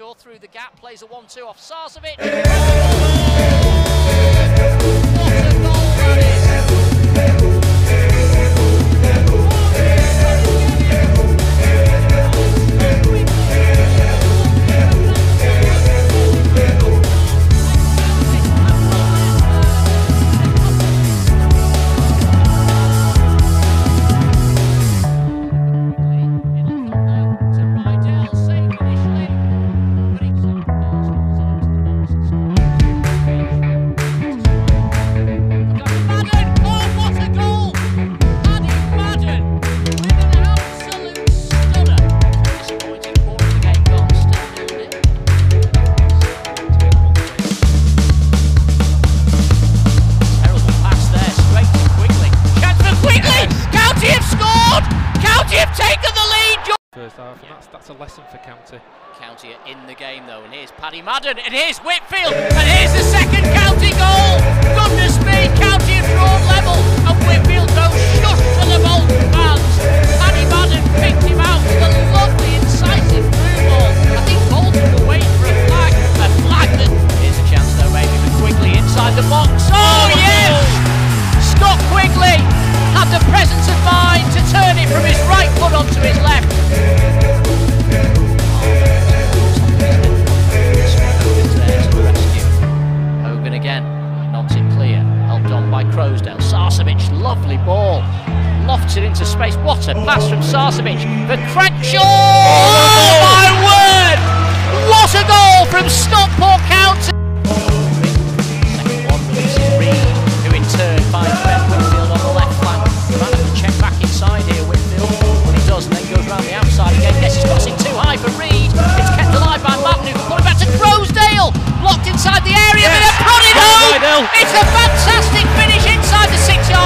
Through the gap, plays a 1-2 off Sarcevic. County. County are in the game though, and here's Paddy Madden, and here's Whitfield, and here's the second County goal! Goodness me, County have drawn level, and Whitfield goes shush to the Bolton fans. Paddy Madden picked him out with a lovely, incisive through ball. I think Bolton were waiting for a flag, a flag that... Here's a chance though, maybe for Quigley inside the box. Oh yes! For Crankshaw! Oh my word! What a goal from Stockport County! One Reed, who in turn finds Ben Whitfield on the left flank. Check back inside here, Whitfield. But he does, and then goes round the outside again. Guess he's crossing too high for Reed. It's kept alive by Martin, who can put it back to. Blocked inside the area, home. It's a fantastic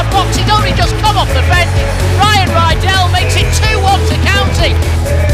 the box. He's only just come off the bench. Ryan Rydel makes it 2-1 to County.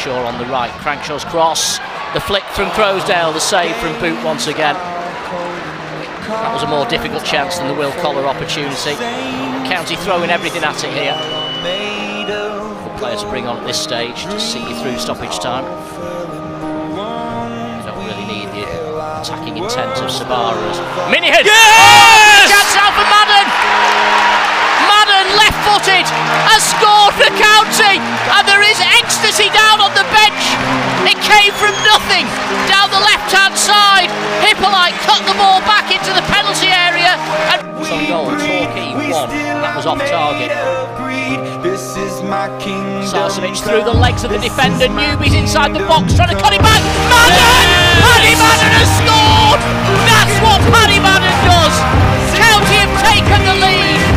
Crankshaw on the right. Crankshaw's cross. The flick from Croasdale. The save from Boot once again. That was a more difficult chance than the Will Collar opportunity. County throwing everything at it here. Good player to bring on at this stage to see you through stoppage time. You don't really need the attacking intent of Sabara's. Minihan! Yes! chance out for Madden! Left-footed, has scored for County, and there is ecstasy down on the bench. It came from nothing down the left-hand side. Hippolyte cut the ball back into the penalty area, and on goal. Torquay won. That was off target. Sarcevic through the legs of the defender. Newby's inside the box, trying to cut it back. Madden! Paddy Madden has scored! That's what Paddy Madden does! County have taken the lead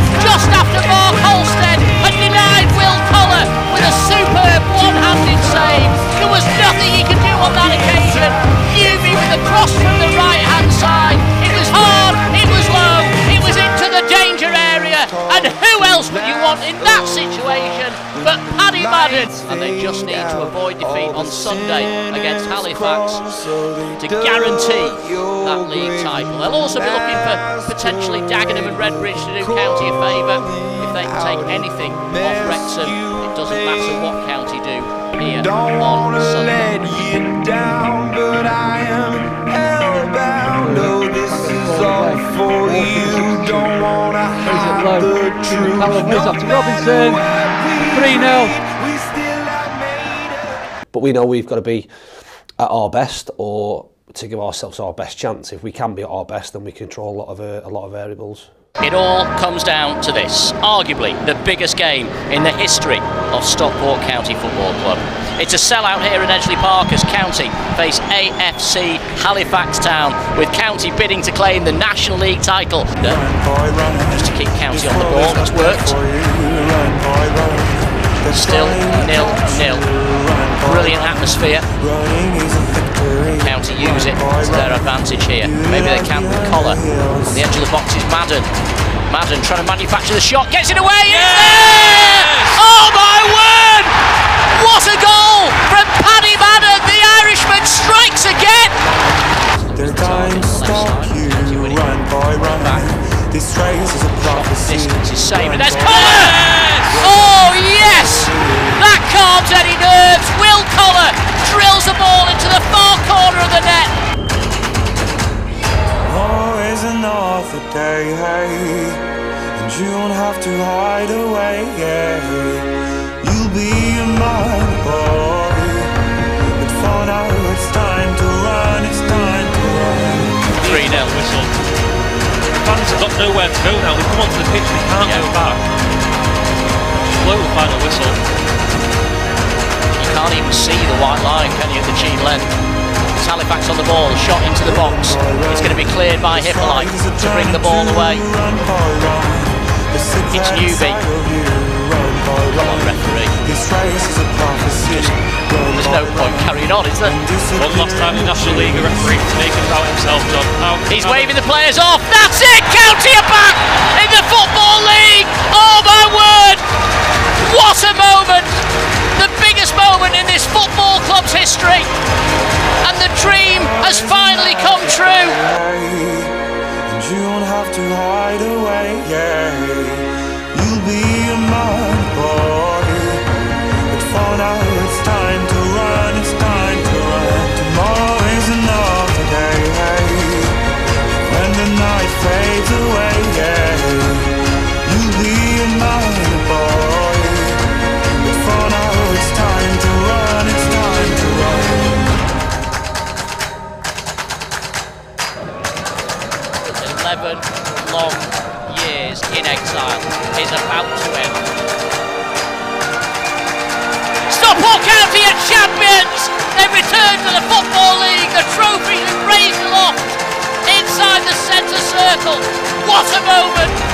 Defeat on Sunday against Halifax to guarantee that league title. They'll also be looking for potentially Dagenham and Redbridge to do county a favour. If they can take anything off Wrexham, it doesn't matter what county do here Don't on Sunday. Down, but I am hellbound. No, this is all for you. Don't want to hide the truth. Robinson. 3 0 but we know we've got to be at our best or to give ourselves our best chance. If we can be at our best, then we control a lot of uh, a lot of variables. It all comes down to this, arguably the biggest game in the history of Stockport County Football Club. It's a sellout here in Edgeley Park as County face AFC Halifax Town, with County bidding to claim the National League title. Just to keep County on the ball, it's worked. Still nil nil. Brilliant atmosphere. How to use it to their advantage here. Maybe they can with Collar. On the edge of the box is Madden. Madden trying to manufacture the shot, gets it away. It's there! Oh my word! What a goal from Paddy Madden! The Irishman strikes again. There's time to stop you, run boy run. This race is a prophecy. Distance is saved, and there's Collar! Calms any nerves. Will Collar drills the ball into the far corner of the net. Always another day, hey, and you don't have to hide away, yeah. You'll be a my boy, but for now it's time to run, it's time to run. 3 0. Whistle. Fans have got nowhere to go now. They come onto the pitch, they can't Yeah. go back. Blow the final whistle. You can't even see the white line, can you, at the Gene Len? It's Halifax on the ball, shot into the box. It's going to be cleared by Hippolyte to bring the ball away. It's Newby. Come on, referee. This race is a prophecy. There's no point carrying on, is there? One last time in National League, a referee to make it about himself, John. How, He's how- waving the players off. That's it! County are back in the Football League! 11 long years in exile is about to end. Stockport County are champions! They return to the Football League. The trophy is raised aloft inside the centre circle. What a moment!